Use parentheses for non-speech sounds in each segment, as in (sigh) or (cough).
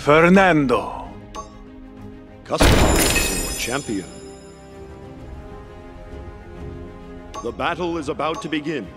Fernando. Customize your champion. The battle is about to begin.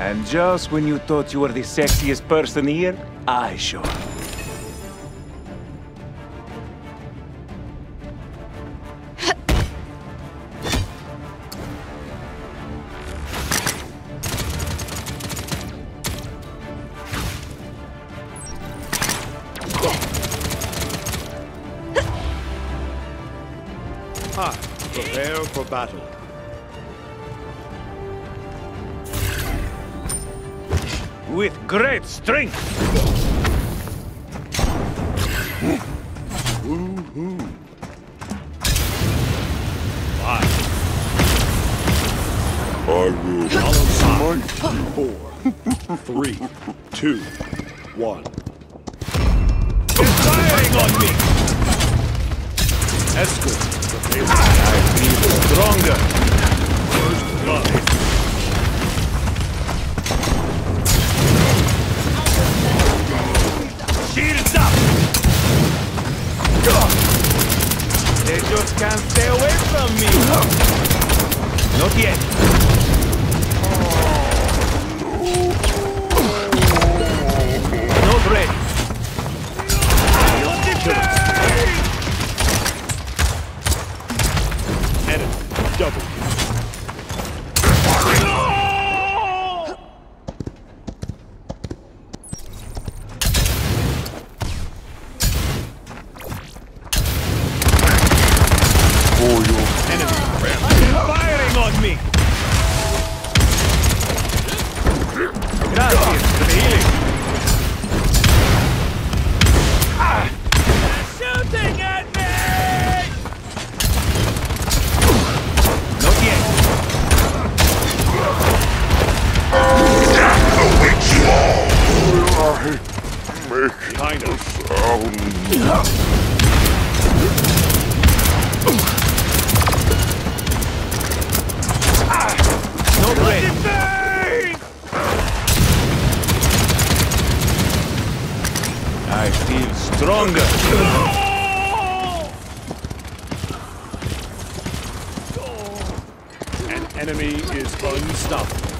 And just when you thought you were the sexiest person here, I show up. Prepare for battle. With great strength! (laughs) Three, two, one. Firing on me! Escort. Prepare. I Double. Behind us. Not ready. I feel stronger. An enemy is unstoppable.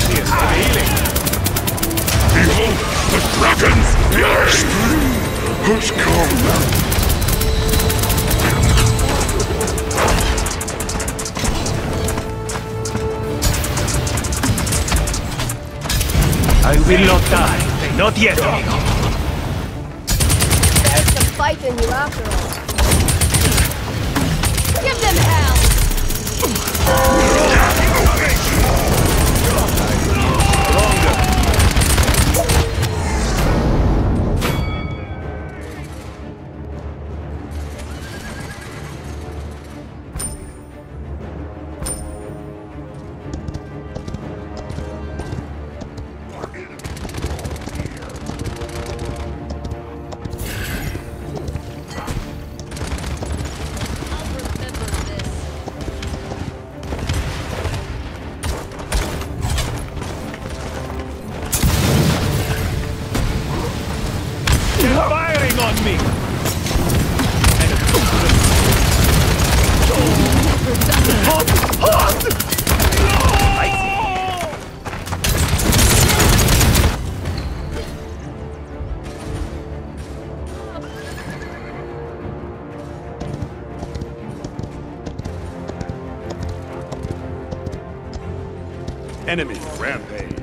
Mercy is for healing. Behold, the dragon's fury has come. I will not die. Not yet. There's some fight in you after all. Give them hell!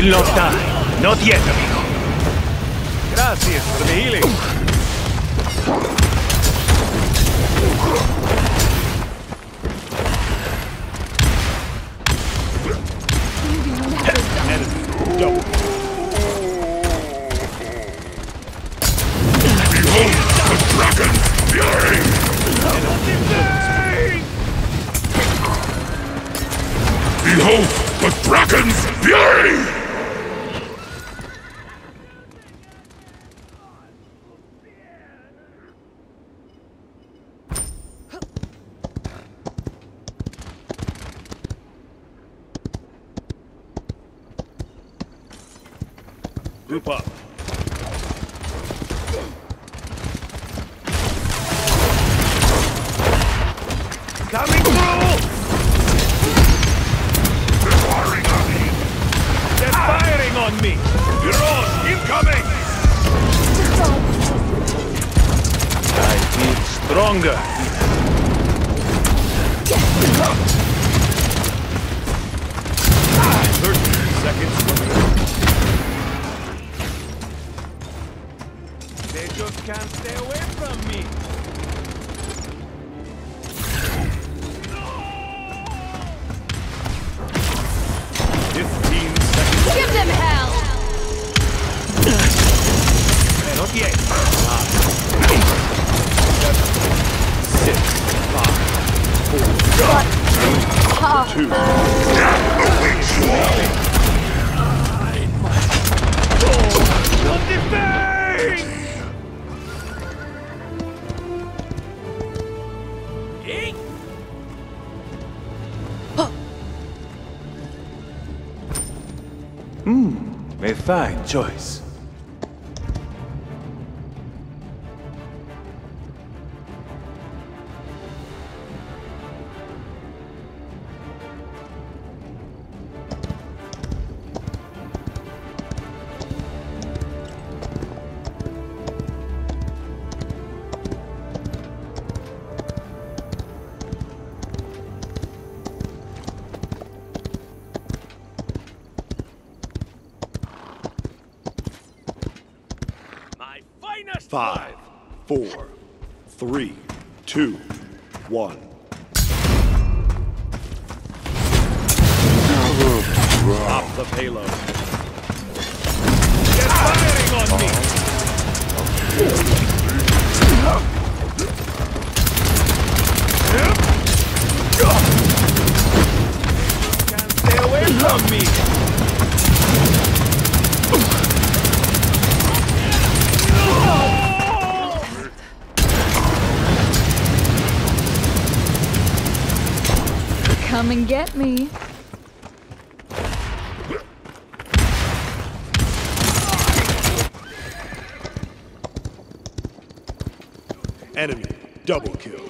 pilota. No tiene, amigo. Gracias por. longer. Hmm, a fine choice. Five, four, three, two, one. Drop the payload. Get firing on me! Can't stay away from me! Come and get me. Enemy double kill.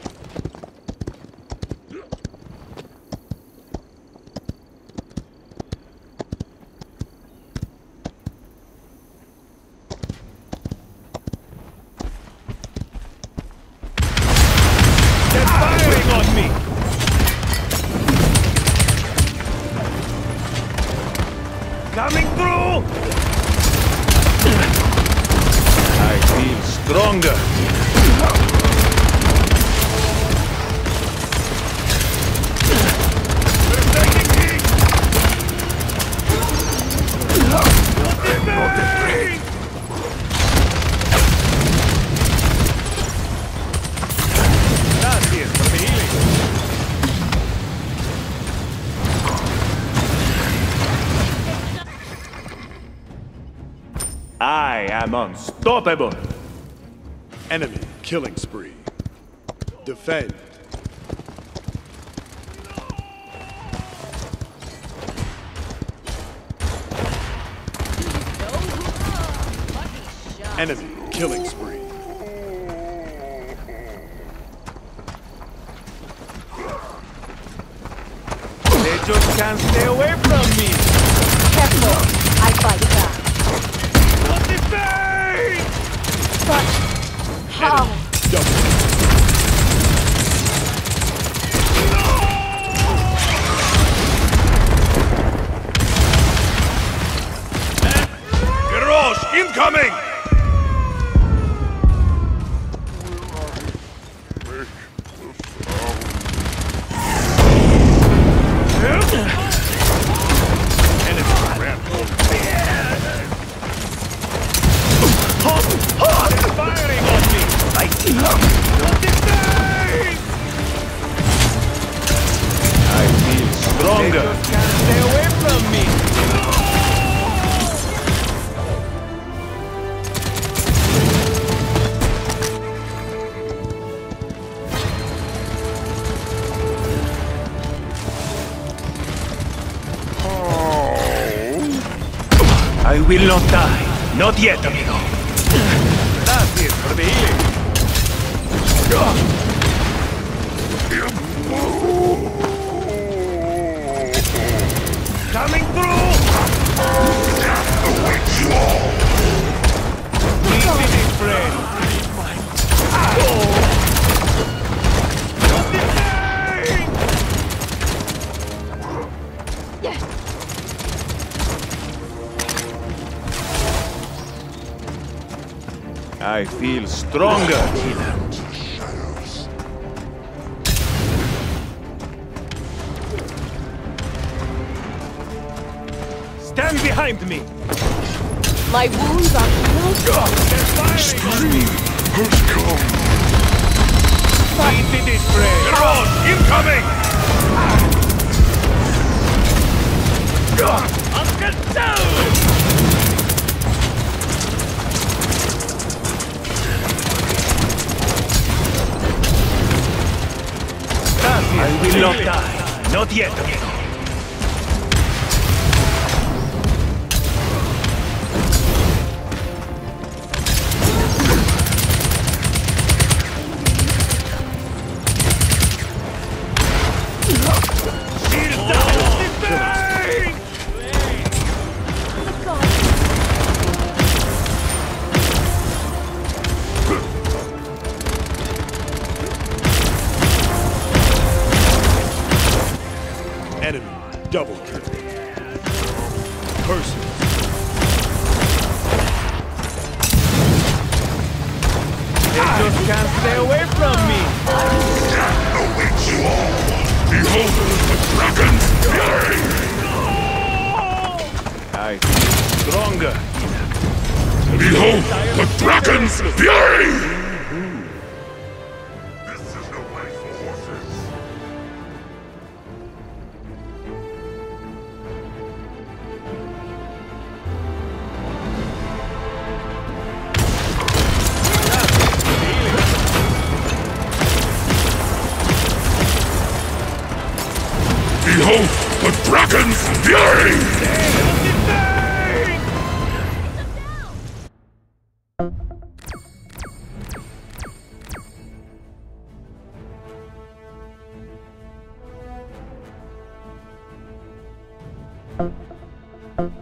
I am unstoppable. Enemy killing spree. Defend. Enemy killing spree. They just can't stay away from me. Careful. Pain? But how? Stronger. They just can't stay away from me. Oh. I will not die. Not yet, amigo. Gracias for the healing. Coming through! We did it, friend. Oh. Not the pain! I feel stronger, healer. Stand behind me! My wounds are healed. They're firing on me! Has come. We did it, friend! Garage incoming! Uncle down! I will not die. Not yet, Enemy double kill. Person. They just can't stay away from me! Awaits you all! Behold the dragon's fury! I stronger. Behold the dragon's fury! Thank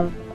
you.